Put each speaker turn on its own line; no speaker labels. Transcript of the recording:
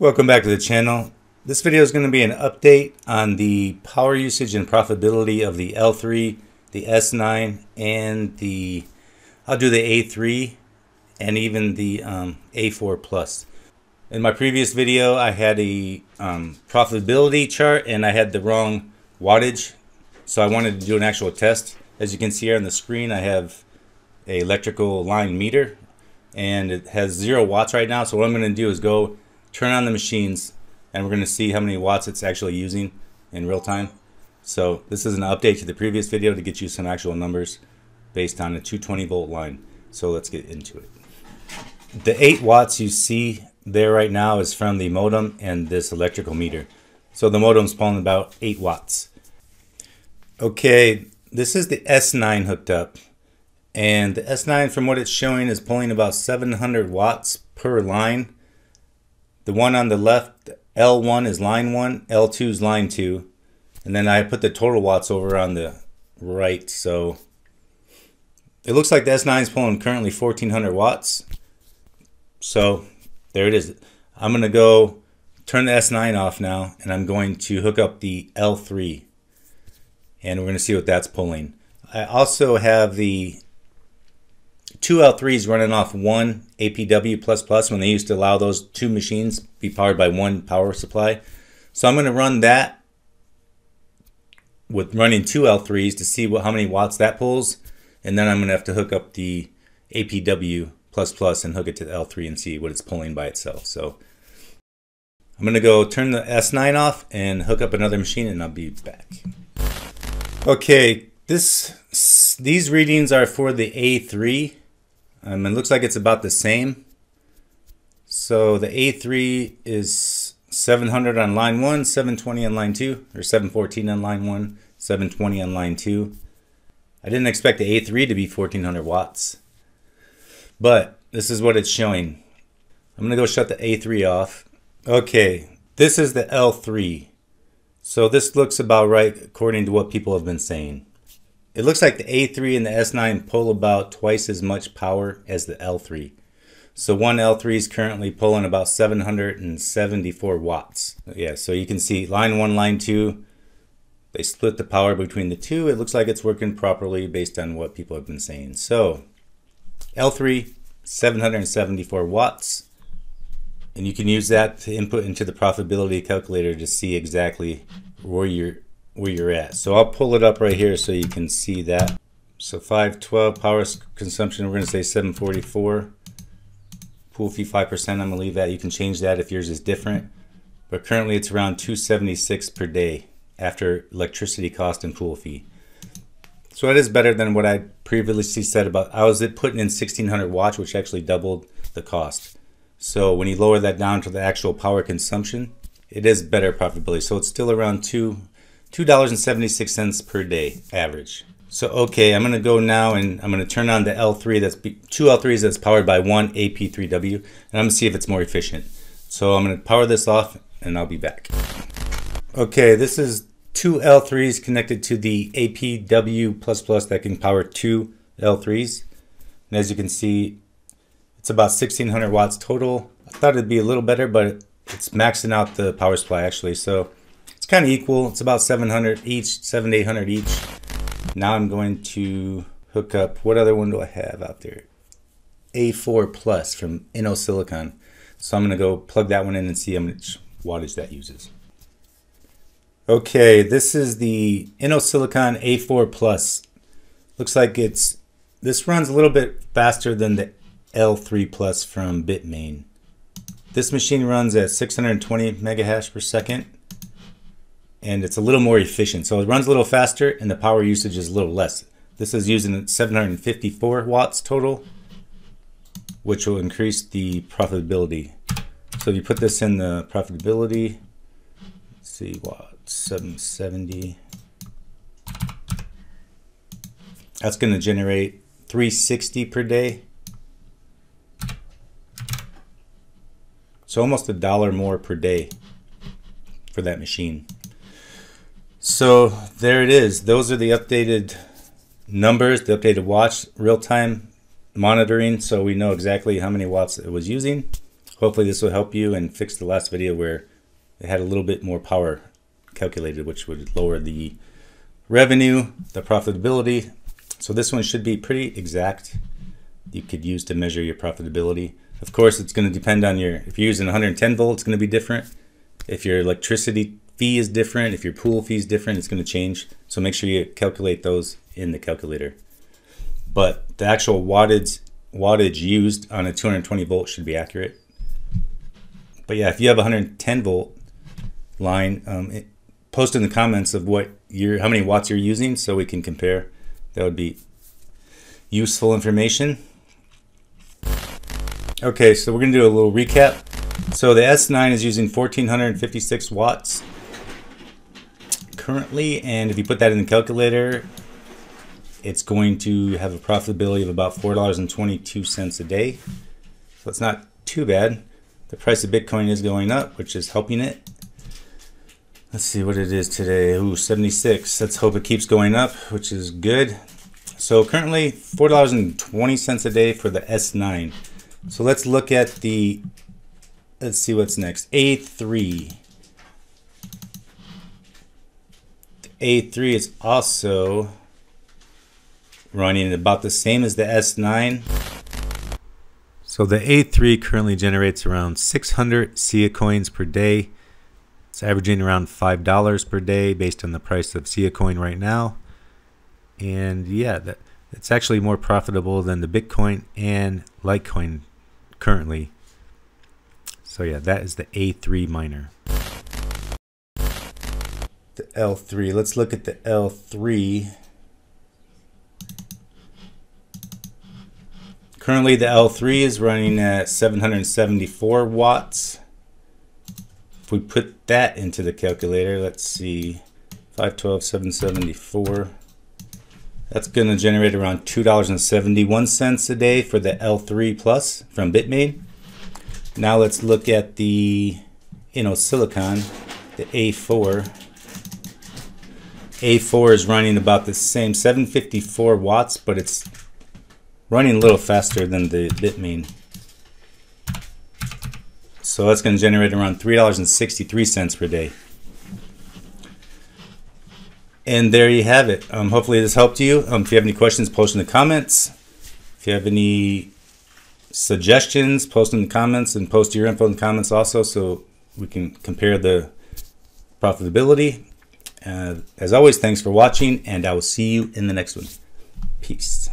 Welcome back to the channel. This video is going to be an update on the power usage and profitability of the L3, the S9, and the, I'll do the A3 and even the um, A4 Plus. In my previous video, I had a um, profitability chart and I had the wrong wattage. So I wanted to do an actual test. As you can see here on the screen, I have a electrical line meter and it has zero watts right now. So what I'm going to do is go turn on the machines and we're going to see how many watts it's actually using in real time. So this is an update to the previous video to get you some actual numbers based on a 220 volt line. So let's get into it. The 8 watts you see there right now is from the modem and this electrical meter. So the modem's pulling about 8 watts. Okay, this is the S9 hooked up. And the S9 from what it's showing is pulling about 700 watts per line the one on the left, L1 is line 1, L2 is line 2. And then I put the total watts over on the right. So it looks like the S9 is pulling currently 1400 watts. So there it is. I'm going to go turn the S9 off now and I'm going to hook up the L3 and we're going to see what that's pulling. I also have the two L3s running off one APW++ when they used to allow those two machines be powered by one power supply. So I'm going to run that with running two L3s to see what how many watts that pulls. And then I'm going to have to hook up the APW++ and hook it to the L3 and see what it's pulling by itself. So I'm going to go turn the S9 off and hook up another machine and I'll be back. Okay, this these readings are for the A3 um, it looks like it's about the same. So the A3 is 700 on line 1, 720 on line 2, or 714 on line 1, 720 on line 2. I didn't expect the A3 to be 1400 watts. But this is what it's showing. I'm going to go shut the A3 off. Okay, this is the L3. So this looks about right according to what people have been saying. It looks like the A3 and the S9 pull about twice as much power as the L3. So one L3 is currently pulling about 774 watts. Yeah, so you can see line one, line two, they split the power between the two. It looks like it's working properly based on what people have been saying. So L3, 774 watts. And you can use that to input into the profitability calculator to see exactly where you're where you're at. So I'll pull it up right here so you can see that. So 512 power consumption, we're going to say 744. Pool fee 5%, I'm going to leave that. You can change that if yours is different. But currently it's around 276 per day after electricity cost and pool fee. So it is better than what I previously said about, I was putting in 1600 watts, which actually doubled the cost. So when you lower that down to the actual power consumption, it is better profitability. So it's still around two $2.76 per day average. So, okay, I'm to go now and I'm to turn on the L3 that's two L3s that's powered by one AP3W and I'm to see if it's more efficient. So I'm to power this off and I'll be back. Okay, this is two L3s connected to the APW++ that can power two L3s. And as you can see, it's about 1600 watts total. I thought it'd be a little better, but it's maxing out the power supply actually. So it's kind of equal. It's about 700 each, 7 to 800 each. Now I'm going to hook up, what other one do I have out there? A4 Plus from Innosilicon. So I'm going to go plug that one in and see how much wattage that uses. Okay, this is the Innosilicon A4 Plus. Looks like it's, this runs a little bit faster than the L3 Plus from Bitmain. This machine runs at 620 megahash per second and it's a little more efficient. So it runs a little faster and the power usage is a little less. This is using 754 watts total, which will increase the profitability. So if you put this in the profitability, let's see what, 770. That's going to generate 360 per day. So almost a dollar more per day for that machine. So there it is. Those are the updated numbers, the updated watch, real-time monitoring, so we know exactly how many watts it was using. hopefully this will help you and fix the last video where it had a little bit more power calculated, which would lower the revenue, the profitability. So this one should be pretty exact. You could use to measure your profitability. Of course, it's going to depend on your, if you're using 110 volts, it's going to be different. If your electricity fee is different, if your pool fee is different, it's going to change. So make sure you calculate those in the calculator. But the actual wattage, wattage used on a 220 volt should be accurate. But yeah, if you have a 110 volt line, um, it, post in the comments of what you're, how many watts you're using so we can compare. That would be useful information. Okay, so we're gonna do a little recap. So the S9 is using 1456 watts currently, and if you put that in the calculator, it's going to have a profitability of about $4.22 a day. So it's not too bad. The price of Bitcoin is going up, which is helping it. Let's see what it is today. Ooh, 76. Let's hope it keeps going up, which is good. So currently $4.20 a day for the S9. So let's look at the, let's see what's next. A3. The A3 is also running about the same as the S9. So the A3 currently generates around 600 SIA coins per day. It's averaging around $5 per day based on the price of SIA coin right now. And yeah, that, it's actually more profitable than the Bitcoin and Litecoin currently. So yeah, that is the A3 miner. The L3. Let's look at the L3. Currently the L3 is running at 774 watts. If we put that into the calculator, let's see, 512, 774. That's going to generate around $2.71 a day for the L3 Plus from Bitmain. Now let's look at the Innosilicon, the A4. A4 is running about the same, 754 watts, but it's running a little faster than the Bitmain. So that's going to generate around $3.63 per day. And there you have it. Um, hopefully this helped you. Um, if you have any questions, post in the comments. If you have any suggestions, post in the comments and post your info in the comments also so we can compare the profitability. Uh, as always, thanks for watching and I will see you in the next one. Peace.